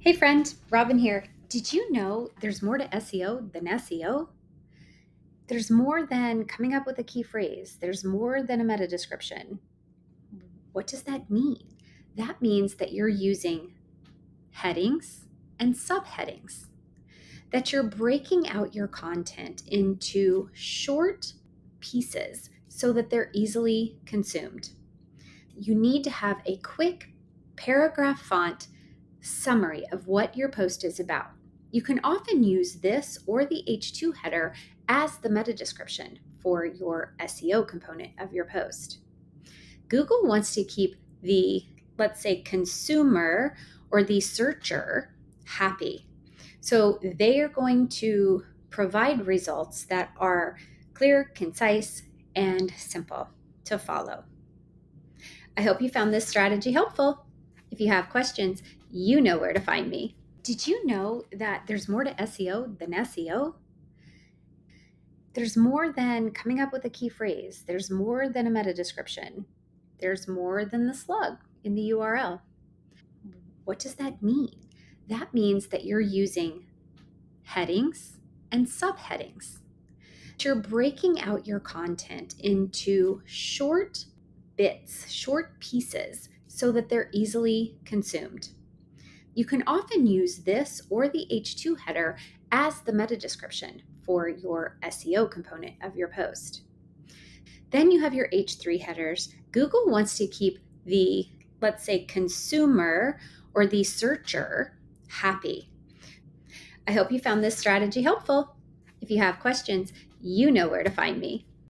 Hey friend, Robyn here. Did you know there's more to SEO than SEO? There's more than coming up with a key phrase, there's more than a meta description. What does that mean? That means that you're using headings and subheadings, that you're breaking out your content into short pieces so that they're easily consumed. You need to have a quick paragraph font summary of what your post is about. You can often use this or the H2 header as the meta description for your SEO component of your post. Google wants to keep the, let's say, consumer or the searcher happy. So they are going to provide results that are clear, concise, and simple to follow. I hope you found this strategy helpful. If you have questions, you know where to find me. Did you know that there's more to SEO than SEO? There's more than coming up with a key phrase, there's more than a meta description, there's more than the slug in the URL. What does that mean? That means that you're using headings and subheadings. You're breaking out your content into short bits, short pieces, so that they're easily consumed. You can often use this or the H2 header as the meta description for your SEO component of your post. Then you have your H3 headers. Google wants to keep the, let's say, consumer or the searcher happy. I hope you found this strategy helpful. If you have questions, you know where to find me.